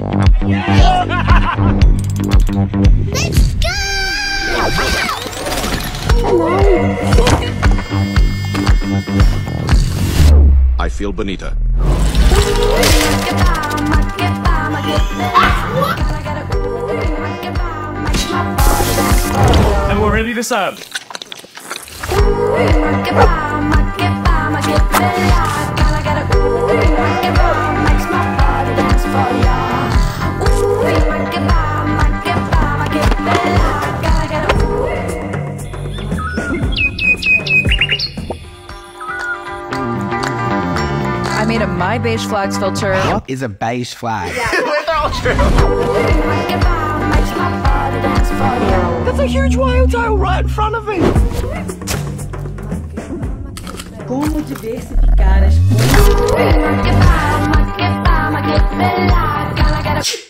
Let's go! I feel Bonita. And we're ready to serve. Made a My Beige Flags filter. What is a beige flag? That's a huge wild tail right in front of me. Como diversificar as Makes